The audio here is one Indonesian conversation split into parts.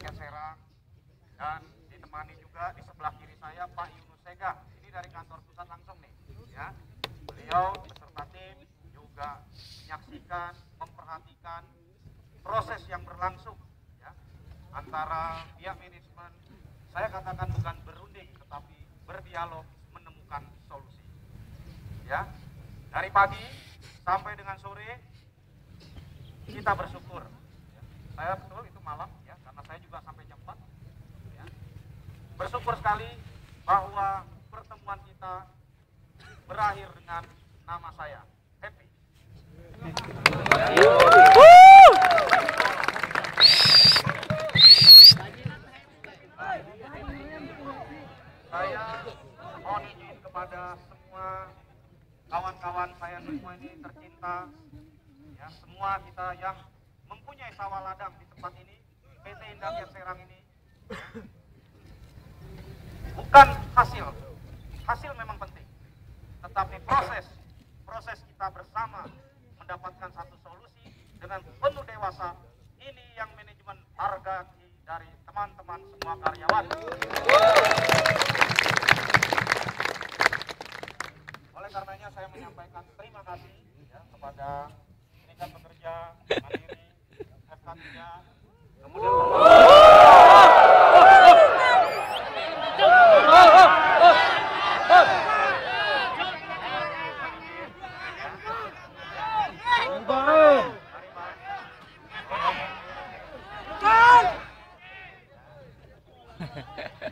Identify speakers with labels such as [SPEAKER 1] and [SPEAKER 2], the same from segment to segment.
[SPEAKER 1] rakyat Serang dan ditemani juga di sebelah kiri saya Pak Yunus Sega. Ini dari kantor pusat langsung nih, ya. Beliau beserta tim juga menyaksikan, memperhatikan proses yang berlangsung ya antara pihak manajemen saya katakan bukan berunding tetapi berdialog menemukan solusi ya dari pagi sampai dengan sore kita bersyukur ya. saya betul itu malam ya karena saya juga sampai jam 4 ya. Bersyukur sekali bahwa pertemuan kita berakhir dengan nama saya happy. Saya kepada semua kawan-kawan saya semua ini tercinta ya semua kita yang mempunyai sawah ladang di tempat ini PT Indah Serang ini bukan hasil. Hasil memang penting. Tetapi proses proses kita bersama mendapatkan satu solusi dengan penuh dewasa ini yang manajemen harga dari teman-teman semua karyawan oleh karenanya saya menyampaikan terima kasih ya, kepada serikat pekerja mandiri FK3 kemudian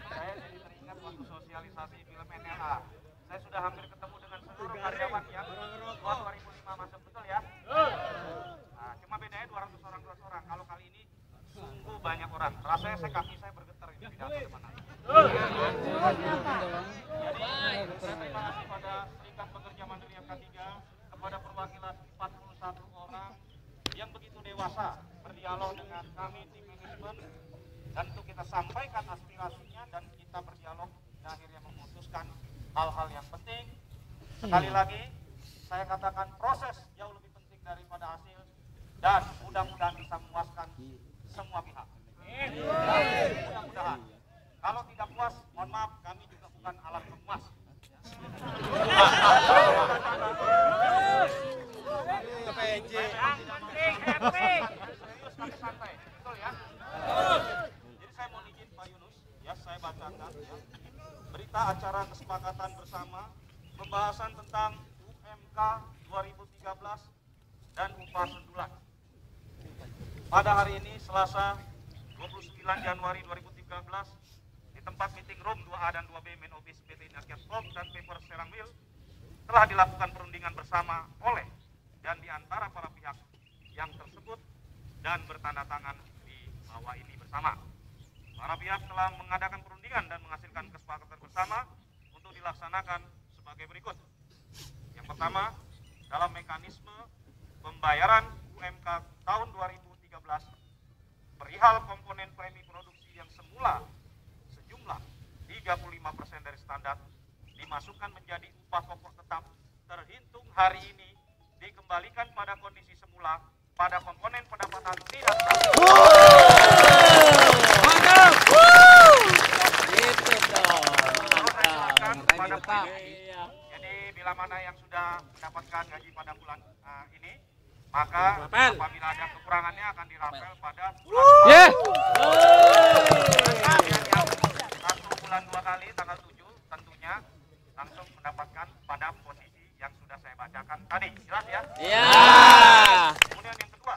[SPEAKER 1] saya jadi teringat waktu sosialisasi film NLA. Saya sudah hampir ketemu dengan seluruh karyawan yang tahun 2005 masuk betul ya. Nah, cuma bedanya 200 orang 200 orang. Kalau kali ini sungguh banyak orang. Rasanya saya kaki saya bergetar ini pidato depan aja. Jadi terima kasih pada Serikat Pekerja Mandiri FK3 kepada perwakilan 41 orang yang begitu dewasa berdialog dengan kami tim manajemen dan untuk kita sampaikan aspirasinya dan kita berdialog dan akhirnya memutuskan hal-hal yang penting. Sekali lagi, saya katakan proses jauh lebih penting daripada hasil dan mudah-mudahan bisa memuaskan semua pihak. Mudah-mudahan. Kalau tidak puas, mohon maaf, kami juga bukan alat pemuas. Jadi saya mau izin Pak Yunus, ya saya bacakan ya. Berita acara kesepakatan bersama pembahasan tentang UMK 2013 dan upah sundulan. Pada hari ini Selasa 29 Januari 2013 di tempat meeting room 2A dan 2B main office PT Inakias Pom dan Paper Serang Mill telah dilakukan perundingan bersama oleh dan di antara para pihak yang tersebut dan bertanda tangan di bawah ini bersama. Para pihak telah mengadakan perundingan dan menghasilkan kesepakatan bersama untuk dilaksanakan sebagai berikut. Yang pertama, dalam mekanisme pembayaran UMK tahun 2013 perihal komponen premi produksi yang semula sejumlah 35% dari standar dimasukkan menjadi upah pokok tetap terhitung hari ini dikembalikan pada kondisi semula pada komponen pendapatan tidak tetap.
[SPEAKER 2] Gitu dong.
[SPEAKER 1] Penyidik. Jadi bila mana yang sudah mendapatkan gaji pada bulan uh, ini, maka
[SPEAKER 2] Rapel.
[SPEAKER 1] apabila ada kekurangannya akan dirapel pada
[SPEAKER 2] Yeah.
[SPEAKER 1] satu bulan dua kali tanggal 7 tentunya langsung mendapatkan pada posisi yang sudah saya bacakan tadi. Jelas ya?
[SPEAKER 2] Iya.
[SPEAKER 1] Kemudian yang kedua,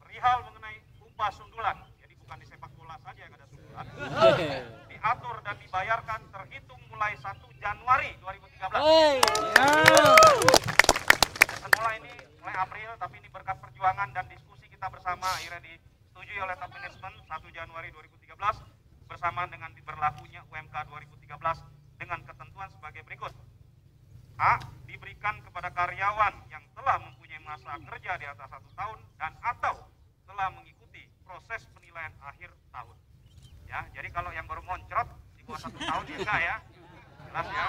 [SPEAKER 1] perihal mengenai upah sundulan. Jadi bukan di sepak bola saja yang ada sundulan. Diatur dan dibayarkan terhitung mulai 1 Januari 2013.
[SPEAKER 2] Hey.
[SPEAKER 1] Semula ini mulai April, tapi ini berkat perjuangan dan diskusi kita bersama akhirnya disetujui oleh top management 1 Januari 2013 bersama dengan berlakunya UMK 2013 dengan ketentuan sebagai berikut. A. Diberikan kepada karyawan yang telah mempunyai masa kerja di atas satu tahun dan atau telah mengikuti proses penilaian akhir tahun. Ya, jadi kalau yang baru moncrot di bawah satu tahun ya enggak ya. Jelas ya.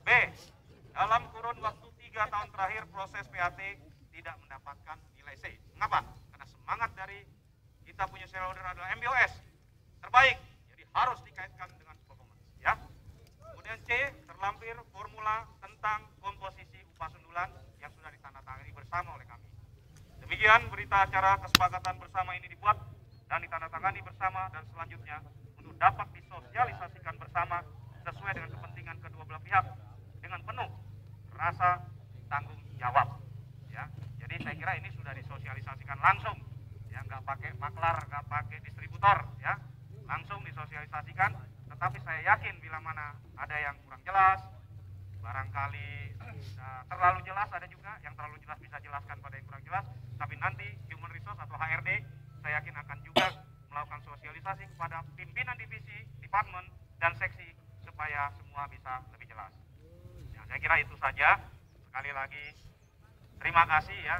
[SPEAKER 1] B. Dalam kurun waktu tiga tahun terakhir proses PAT tidak mendapatkan nilai C. Mengapa? Karena semangat dari kita punya shareholder adalah MBOS terbaik. Jadi harus dikaitkan dengan performance ya. Kemudian C, terlampir formula tentang komposisi upah sundulan yang sudah ditandatangani bersama oleh kami. Demikian berita acara kesepakatan bersama ini dibuat dan ditandatangani bersama dan selanjutnya untuk dapat disosialisasikan bersama sesuai dengan kepentingan kedua belah pihak dengan penuh rasa tanggung jawab. Ya, jadi saya kira ini sudah disosialisasikan langsung, ya nggak pakai maklar, nggak pakai distributor, ya langsung disosialisasikan. Tetapi saya yakin bila mana ada yang kurang jelas, barangkali uh, terlalu jelas ada juga yang terlalu jelas bisa jelaskan pada yang kurang jelas. Tapi nanti human resource atau HRD saya yakin akan juga melakukan sosialisasi kepada pimpinan divisi, departemen, dan seksi supaya semua bisa lebih jelas. Ya, saya saja. Sekali lagi terima kasih ya.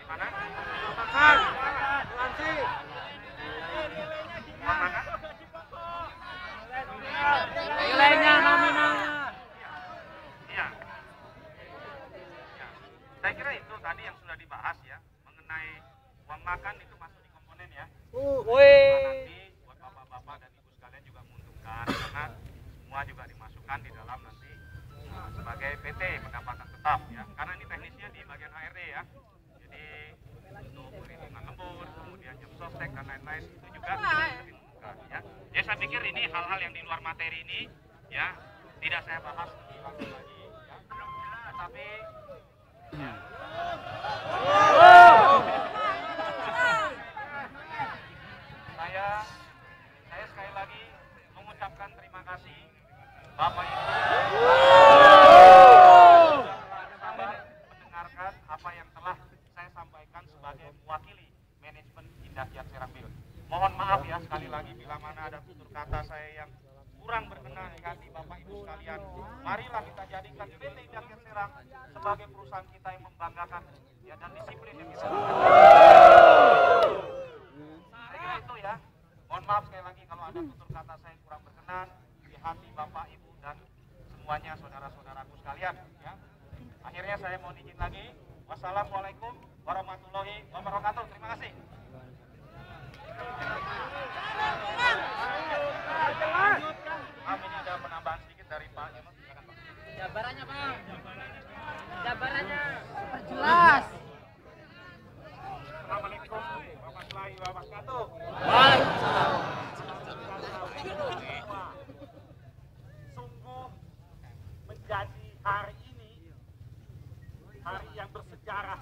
[SPEAKER 1] Gimana? Mana?
[SPEAKER 2] Nilainya nominalnya.
[SPEAKER 1] Iya. Ya. Saya kira itu tadi yang sudah dibahas ya mengenai uang makan itu masuk di komponen ya.
[SPEAKER 2] Wih.
[SPEAKER 1] nanti buat bapak-bapak dan ibu sekalian juga menguntungkan karena semua juga dimasukkan di dalam nanti uh, PT pendapatan tetap ya. Karena ini teknisnya di bagian HRD ya. Jadi untuk perhitungan lembur, kemudian jam sostek dan lain-lain itu juga menguntungkan ya. Ya saya pikir ini hal-hal yang di luar materi ini ya tidak saya bahas lebih lanjut lagi ya. Tetapi ya, saya saya sekali lagi mengucapkan terima kasih Bapak Ibu sabar mendengarkan apa yang telah saya sampaikan sebagai mewakili Indah Kiat Serambil. Mohon maaf ya sekali lagi bila mana ada tutur kata saya yang kurang berkenan di hati Bapak Ibu sekalian. Marilah kita jadikan PT Kiat Serang sebagai perusahaan kita yang membanggakan ya dan disiplin yang kita kira itu ya. Mohon maaf sekali lagi kalau ada tutur kata saya yang kurang berkenan di hati Bapak, Ibu dan semuanya saudara-saudaraku sekalian ya. Akhirnya saya mohon izin lagi. Wassalamualaikum warahmatullahi wabarakatuh. Terima kasih.
[SPEAKER 2] Jabarannya bang. Jabarannya.
[SPEAKER 3] Jelas.
[SPEAKER 1] Assalamualaikum warahmatullahi wabarakatuh.
[SPEAKER 3] Sungguh menjadi hari ini hari yang bersejarah.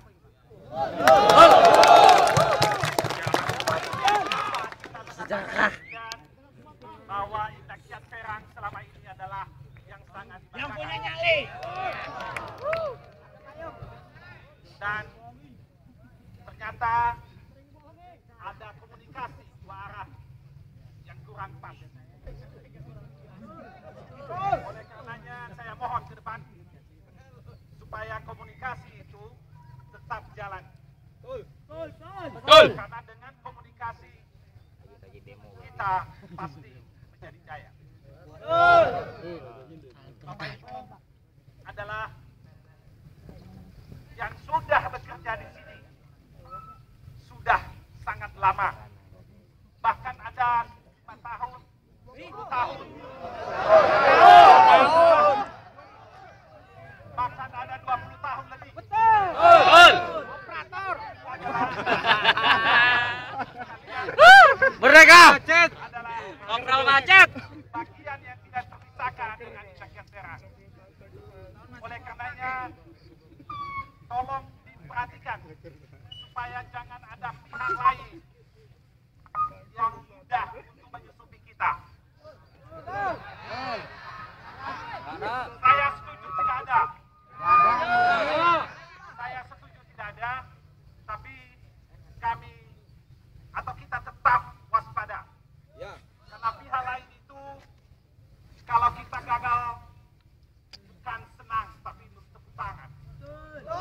[SPEAKER 3] Sejarah. Bahwa Indakiat Serang selama ini adalah yang sangat yang punya nyali. Dan ternyata ada komunikasi dua arah yang kurang pas. Oleh karenanya saya mohon ke depan supaya komunikasi itu tetap jalan. Karena dengan komunikasi kita pasti menjadi jaya. Bapak Ibu adalah yang sudah bekerja di sini sudah sangat lama. Bahkan ada 5 tahun, 10 tahun. Bahkan ada 20 tahun lebih.
[SPEAKER 2] Betul.
[SPEAKER 3] Operator
[SPEAKER 2] Merdeka.
[SPEAKER 3] Adalah
[SPEAKER 2] Ngobrol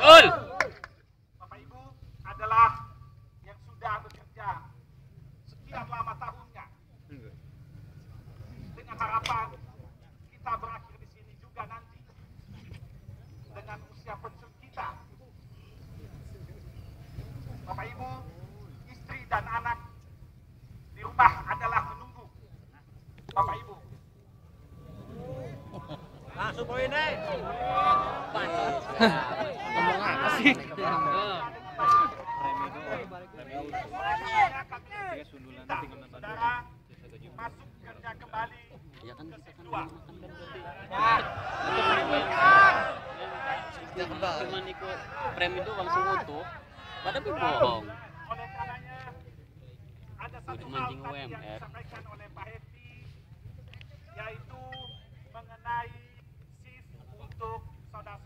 [SPEAKER 3] Betul. Bapak Ibu adalah yang sudah bekerja sekian lama tahunnya. Dengan harapan kita berakhir di sini juga nanti dengan usia pensiun
[SPEAKER 2] kita.
[SPEAKER 3] Bapak Ibu, istri dan anak di rumah adalah menunggu. Bapak Ibu.
[SPEAKER 2] Langsung
[SPEAKER 3] poinnya. Eh.
[SPEAKER 4] Ya kan kita kan makan kan berarti.
[SPEAKER 5] Ya kembali.
[SPEAKER 4] Cuman ikut premi doang semutu. Pada bohong.
[SPEAKER 3] Oleh karenanya ada satu
[SPEAKER 4] Udah
[SPEAKER 3] hal
[SPEAKER 4] mancing
[SPEAKER 3] yang
[SPEAKER 4] UMR.
[SPEAKER 3] disampaikan oleh Pak Heti yaitu mengenai untuk saudara